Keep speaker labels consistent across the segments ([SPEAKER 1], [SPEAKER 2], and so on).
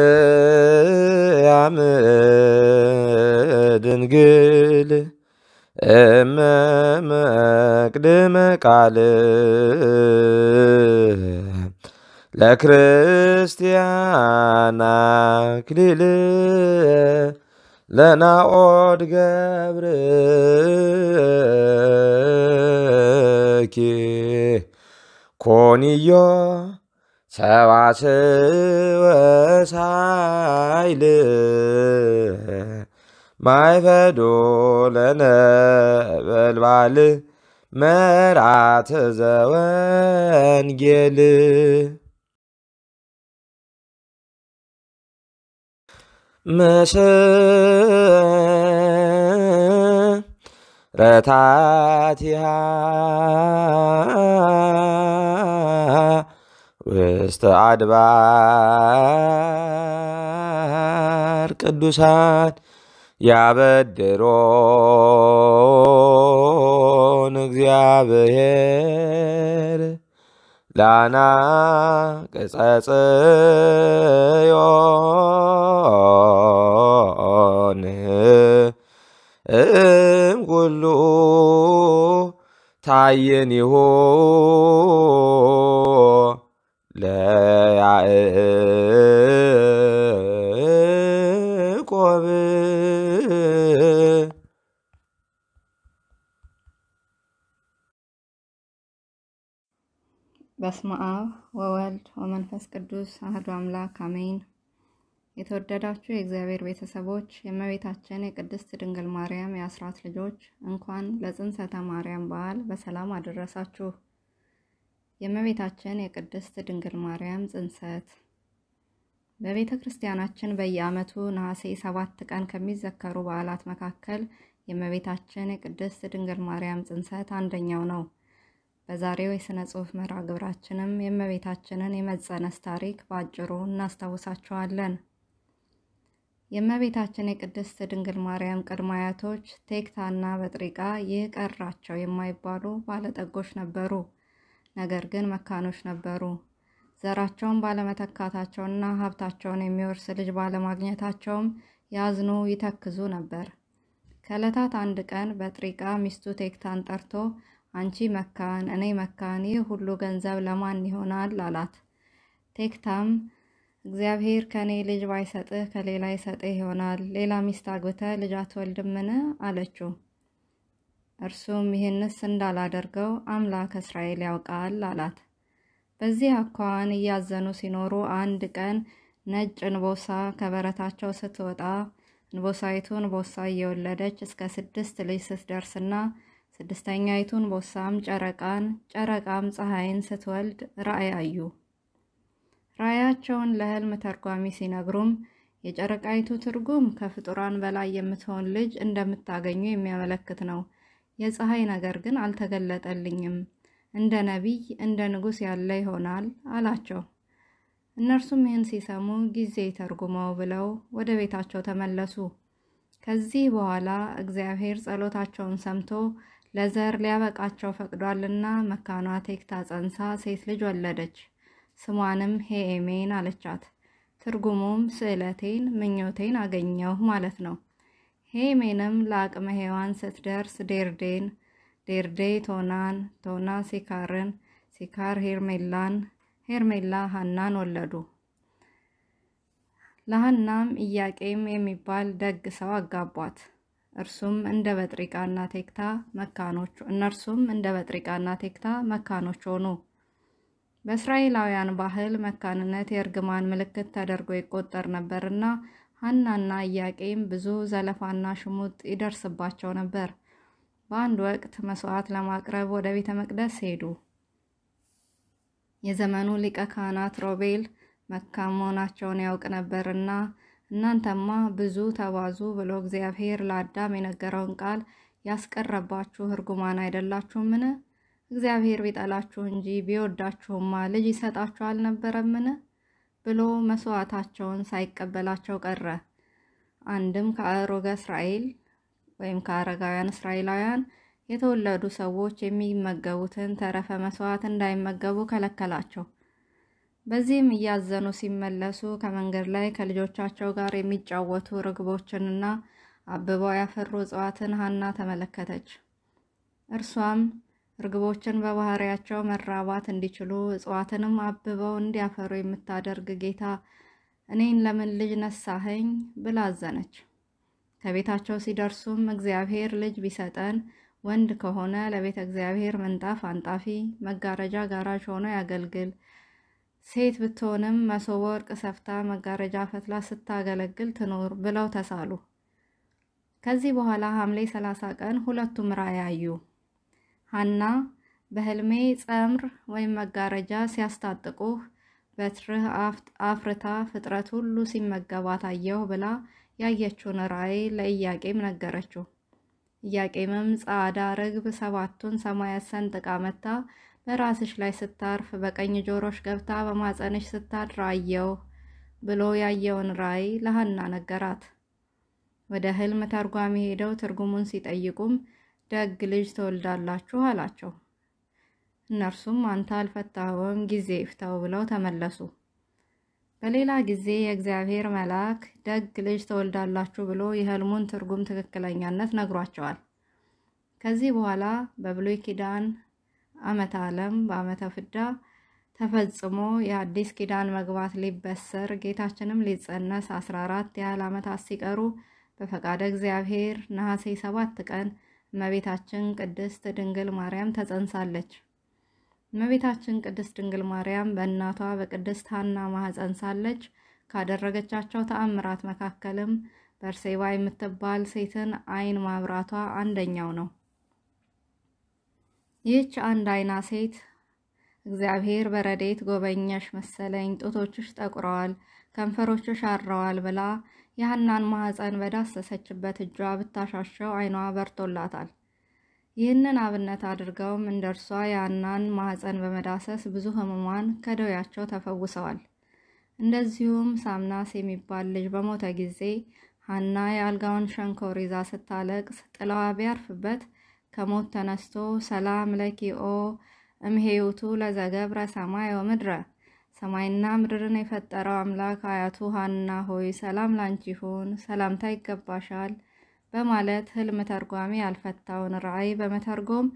[SPEAKER 1] ማርያም ድንግል እመ መቅድመ ቃል ለክርስቲያን አክሊል ለናኦድ ገብርኪ ኮንዮ ሰዋስወ ሳይል ማይፈዶ ለነበልባል መርዓተ ዘወንጌል መሰረታቲሃ ውስተ አድባር ቅዱሳን ያበድሮን እግዚአብሔር ላና ቅጸጽዮን እም ኩሉ ታየኒሁ ለያዕቆብ
[SPEAKER 2] በስመ አብ ወወልድ ወመንፈስ ቅዱስ አህዱ አምላክ አሜን። የተወደዳችሁ የእግዚአብሔር ቤተሰቦች የእመቤታችን የቅድስት ድንግል ማርያም የአስራት ልጆች እንኳን ለጽንሰተ ማርያም በዓል በሰላም አደረሳችሁ። የእመቤታችን የቅድስት ድንግል ማርያም ጽንሰት በቤተ ክርስቲያናችን በየዓመቱ ነሐሴ ሰባት ቀን ከሚዘከሩ በዓላት መካከል የእመቤታችን የቅድስት ድንግል ማርያም ጽንሰት አንደኛው ነው። በዛሬው የሥነ ጽሑፍ መርሃ ግብራችንም የእመቤታችንን የመጸነስ ታሪክ በአጭሩ እናስታውሳችኋለን። የእመቤታችን የቅድስት ድንግል ማርያም ቅድመ አያቶች ቴክታና በጥሪቃ ይህ ቀራቸው የማይባሉ ባለጠጎች ነበሩ። ነገር ግን መካኖች ነበሩ። ዘራቸውን ባለመተካታቸውና ሀብታቸውን የሚወርስ ልጅ ባለማግኘታቸውም ያዝኑ፣ ይተክዙ ነበር። ከዕለታት አንድ ቀን በጥሪቃ ሚስቱ ቴክታን ጠርቶ አንቺ መካን፣ እኔ መካን፣ ይህ ሁሉ ገንዘብ ለማን ይሆናል? አላት። ቴክታም እግዚአብሔር ከእኔ ልጅ ባይሰጥህ ከሌላ ይሰጥህ ይሆናል። ሌላ ሚስት አግብተህ ልጅ አትወልድምን? አለችው። እርሱም ይህንስ እንዳላደርገው አምላክ እስራኤል ያውቃል አላት። በዚህ አኳኋን እያዘኑ ሲኖሩ አንድ ቀን ነጭ እንቦሳ ከበረታቸው ስትወጣ እንቦሳይቱ እንቦሳ እየወለደች እስከ ስድስት ልጅ ስትደርስና ስድስተኛይቱ እንቦሳም ጨረቃን ጨረቃም ፀሐይን ስትወልድ ራእይ አዩ። ራእያቸውን ለሕልም ተርጓሚ ሲነግሩም የጨረቃይቱ ትርጉም ከፍጡራን በላይ የምትሆን ልጅ እንደምታገኙ የሚያመለክት ነው። የፀሐይ ነገር ግን አልተገለጠልኝም፣ እንደ ነቢይ እንደ ንጉሥ ያለ ይሆናል አላቸው። እነርሱም ይህን ሲሰሙ ጊዜ ይተርጉመው ብለው ወደ ቤታቸው ተመለሱ። ከዚህ በኋላ እግዚአብሔር ጸሎታቸውን ሰምቶ ለዘር ሊያበቃቸው ፈቅዷልና መካኗ ቴክታ ጸንሳ ሴት ልጅ ወለደች። ስሟንም ሄኤሜን አለቻት። ትርጉሙም ስዕለቴን ምኞቴን አገኘሁ ማለት ነው። ሄኤሜንም ለአቅመ ሔዋን ስትደርስ ዴርዴን፣ ዴርዴ ቶናን፣ ቶና ሲካርን፣ ሲካር ሄርሜላን፣ ሄርሜላ ሀናን ወለዱ። ለሀናም ኢያቄም የሚባል ደግ ሰው አጋቧት። እርሱም እንደ በጥሪቃና ቴክታ መካኖች እነርሱም እንደ በጥሪቃና ቴክታ መካኖች ሆኑ። በእስራኤላውያን ባህል መካንነት የእርግማን ምልክት ተደርጎ ይቆጠር ነበርና ሀናና ኢያቄም ብዙ ዘለፋና ሽሙጥ ይደርስባቸው ነበር። በአንድ ወቅት መስዋዕት ለማቅረብ ወደ ቤተ መቅደስ ሄዱ። የዘመኑ ሊቀ ካህናት ሮቤል መካን መሆናቸውን ያውቅ ነበርና እናንተማ ብዙ ተባዙ ብሎ እግዚአብሔር ለአዳም የነገረውን ቃል ያስቀረባችሁ እርጉማን አይደላችሁምን? እግዚአብሔር ቢጠላችሁ እንጂ ቢወዳችሁማ ልጅ ይሰጣችሁ አልነበረምን? ብሎ መስዋዕታቸውን ሳይቀበላቸው ቀረ። አንድም ከአሮገ እስራኤል ወይም ከአረጋውያን እስራኤላውያን የተወለዱ ሰዎች የሚመገቡትን ተረፈ መስዋዕት እንዳይመገቡ ከለከላቸው። በዚህም እያዘኑ ሲመለሱ ከመንገድ ላይ ከልጆቻቸው ጋር የሚጫወቱ ርግቦችንና አብበው ያፈሩ እጽዋትን ሐና ተመለከተች። እርሷም ርግቦችን በባህሪያቸው መራባት እንዲችሉ እጽዋትንም አብበው እንዲያፈሩ የምታደርግ ጌታ እኔን ለምን ልጅ ነሳኸኝ ብላ አዘነች። ከቤታቸው ሲደርሱም እግዚአብሔር ልጅ ቢሰጠን ወንድ ከሆነ ለቤተ እግዚአብሔር ምንጣፍ አንጣፊ፣ መጋረጃ ጋራዥ ሆኖ ያገልግል፣ ሴት ብትሆንም መሶበ ወርቅ ሰፍታ መጋረጃ ፈትላ ስታገለግል ትኑር ብለው ተሳሉ። ከዚህ በኋላ ሐምሌ ሰላሳ ቀን ሁለቱም ራእይ አዩ። ሐና በሕልሜ ጸምር ወይም መጋረጃ ሲያስታጥቁህ በትርህ አፍርታ ፍጥረት ሁሉ ሲመገባት አየሁ ብላ ያየችውን ራእይ ለኢያቄም ነገረችው። ኢያቄምም ጻዕዳ ርግብ ሰባቱን ሰማያት ሰንጥቃ መታ በራስሽ ላይ ስታርፍ በቀኝ ጆሮሽ ገብታ በማጸንሽ ስታድር አየሁ ብሎ ያየውን ራእይ ለሐና ነገራት። ወደ ሕልም ተርጓሚ ሄደው ትርጉሙን ሲጠይቁም ደግ ልጅ ትወልዳላችሁ አላቸው። እነርሱም አንተ አልፈታኸውም ጊዜ ይፍታው ብለው ተመለሱ። በሌላ ጊዜ የእግዚአብሔር መልአክ ደግ ልጅ ትወልዳላችሁ ብሎ የሕልሙን ትርጉም ትክክለኛነት ነግሯቸዋል። ከዚህ በኋላ በብሉይ ኪዳን ዓመተ ዓለም በዓመተ ፍዳ ተፈጽሞ የአዲስ ኪዳን መግባት ሊበሰር ጌታችንም ሊጸነስ አስራ አራት ያህል ዓመታት ሲቀሩ በፈቃደ እግዚአብሔር ነሐሴ ሰባት ቀን እመቤታችን ቅድስት ድንግል ማርያም ተጸንሳለች። እመቤታችን ቅድስት ድንግል ማርያም በእናቷ በቅድስት ሐና ማኅፀን ሳለች ካደረገቻቸው ተአምራት መካከልም በርሴባ የምትባል ሴትን ዓይን ማብራቷ አንደኛው ነው። ይህች አንድ ዓይና ሴት እግዚአብሔር በረዴት ጎበኘሽ መሰለኝ፣ ጡቶችሽ ጠቁረዋል፣ ከንፈሮችሽ አረዋል ብላ የሐናን ማኅፀን በዳሰሰችበት እጇ ብታሻሸው ዓይኗ በርቶላታል። ይህንን አብነት አድርገውም እንደ እርሷ የሐናን ማኅፀን በመዳሰስ ብዙ ሕሙማን ከደዌያቸው ተፈውሰዋል። እንደዚሁም ሳምናስ የሚባል ልጅ በሞተ ጊዜ ሐና የአልጋውን ሸንኮር ይዛ ስታለቅስ ጥላዋ ቢያርፍበት ከሞት ተነስቶ ሰላም ለኪ ኦ እምሄውቱ ለዘገብረ ሰማይ ወምድረ ሰማይና ምድርን የፈጠረው አምላክ አያቱ ሐና ሆይ ሰላም ላንቺ ይሁን፣ ሰላምታ ይገባሻል በማለት ሕልም ተርጓሚ ያልፈታውን ራእይ በመተርጎም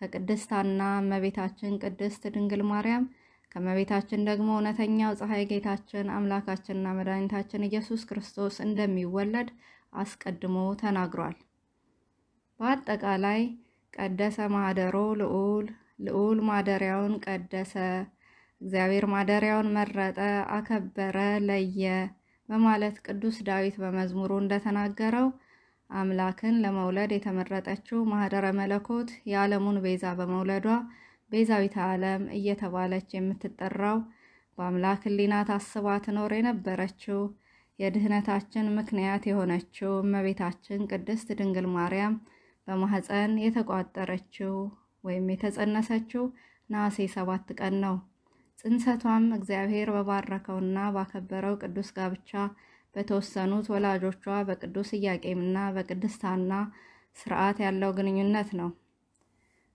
[SPEAKER 2] ከቅድስት ሐና እመቤታችን ቅድስት ድንግል ማርያም ከእመቤታችን ደግሞ እውነተኛው ፀሐይ ጌታችን አምላካችንና መድኃኒታችን ኢየሱስ ክርስቶስ እንደሚወለድ አስቀድሞ ተናግሯል። በአጠቃላይ ቀደሰ ማደሮ ልዑል ልዑል ማደሪያውን ቀደሰ፣ እግዚአብሔር ማደሪያውን መረጠ፣ አከበረ፣ ለየ በማለት ቅዱስ ዳዊት በመዝሙሩ እንደተናገረው አምላክን ለመውለድ የተመረጠችው ማህደረ መለኮት የዓለሙን ቤዛ በመውለዷ ቤዛዊተ ዓለም እየተባለች የምትጠራው በአምላክ ሕሊና ታስባ ትኖር የነበረችው የድህነታችን ምክንያት የሆነችው እመቤታችን ቅድስት ድንግል ማርያም በማኅፀን የተቋጠረችው ወይም የተጸነሰችው ነሐሴ ሰባት ቀን ነው። ጽንሰቷም እግዚአብሔር በባረከውና ባከበረው ቅዱስ ጋብቻ በተወሰኑት ወላጆቿ በቅዱስ ኢያቄምና በቅድስት ሐና ስርዓት ያለው ግንኙነት ነው።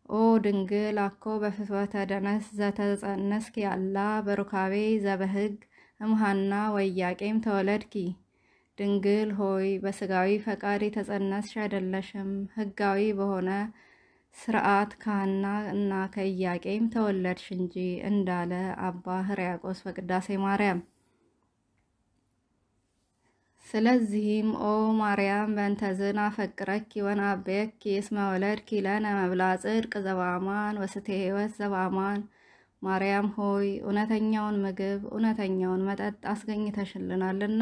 [SPEAKER 2] ኦ ድንግል አኮ በፍትወተ ደነስ ዘተጸነስኪ ያላ በሩካቤ ዘበሕግ እምሃና ወኢያቄም ተወለድኪ። ድንግል ሆይ በስጋዊ ፈቃድ የተጸነስሽ አይደለሽም፣ ሕጋዊ በሆነ ስርዓት ከሐና እና ከኢያቄም ተወለድሽ እንጂ እንዳለ አባ ሕርያቆስ በቅዳሴ ማርያም። ስለዚህም ኦ ማርያም በእንተዝን አፈቅረኪ ወናቤኪ እስመ ወለድኪ ለነ መብላ ጽድቅ ዘበአማን ወስቴ ሕይወት ዘበአማን። ማርያም ሆይ እውነተኛውን ምግብ እውነተኛውን መጠጥ አስገኝተሽልናልና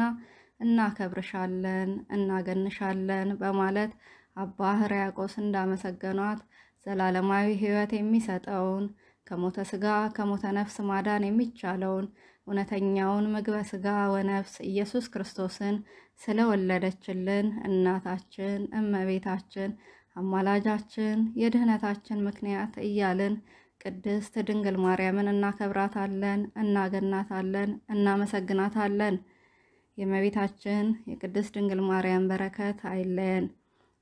[SPEAKER 2] እናከብርሻለን፣ እናገንሻለን በማለት አባ ሕርያቆስ እንዳመሰገኗት ዘላለማዊ ሕይወት የሚሰጠውን ከሞተ ሥጋ ከሞተ ነፍስ ማዳን የሚቻለውን እውነተኛውን ምግበ ሥጋ ወነፍስ ኢየሱስ ክርስቶስን ስለወለደችልን እናታችን እመቤታችን አማላጃችን የድህነታችን ምክንያት እያልን ቅድስት ድንግል ማርያምን እናከብራታለን፣ እናገናታለን፣ እናመሰግናታለን። የእመቤታችን የቅድስት ድንግል ማርያም በረከት አይለየን።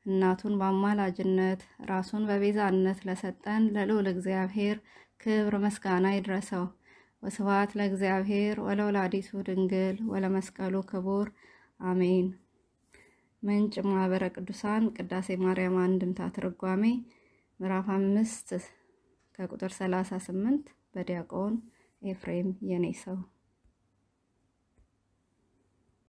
[SPEAKER 2] እናቱን በአማላጅነት ራሱን በቤዛነት ለሰጠን ለልዑል እግዚአብሔር ክብር ምስጋና ይድረሰው። ወስብሐት ለእግዚአብሔር ወለወላዲቱ ድንግል ወለመስቀሉ ክቡር አሜን። ምንጭ ማህበረ ቅዱሳን ቅዳሴ ማርያም አንድምታ ትርጓሜ ምዕራፍ አምስት ከቁጥር ሰላሳ ስምንት በዲያቆን ኤፍሬም የኔ ሰው